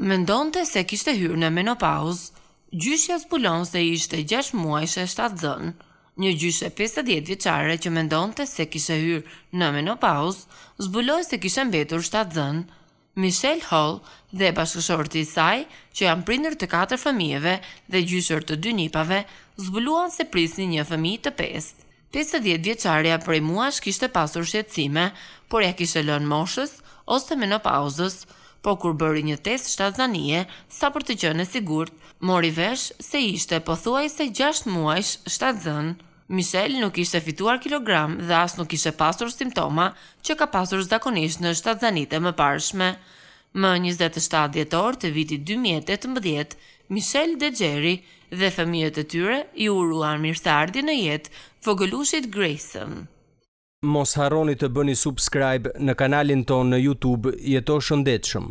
Mendonte se kishte hyrë në menopauzë. Gjyshja zbulon se ishte gjashtë muajshe shtatzënë. Një gjyshe pesëdhjetë vjeçare që mendonte se kishte hyrë në menopauzë, zbuloi se kishte mbetur shtatzënë. Michelle Hall dhe bashkëshorti i saj, që janë prindër të katër fëmijëve dhe gjyshër të dy nipave, zbuluan se prisnin një fëmijë të pestë. Pesëdhjetë vjeçarja prej muajsh kishte pasur shqetësime, por ia kishte lënë moshës ose menopauzës, po kur bëri një test shtatzanie sa për të qenë e sigurt, mori vesh se ishte pothuajse gjashtë muajsh shtatzënë. Michelle nuk kishte fituar kilogramë dhe as nuk kishte pasur simptoma që ka pasur zakonisht në shtatzanitë e mëparshme. Më njëzet e shtatë dhjetor të vitit dy mijë e tetëmbëdhjetë, Mishel dhe Xheri dhe fëmijët e tyre i uruan mirëseardhje në jetë vogëlushit Grayson. Mos harroni të bëni subscribe në kanalin tonë në youtube jeto shëndetshëm.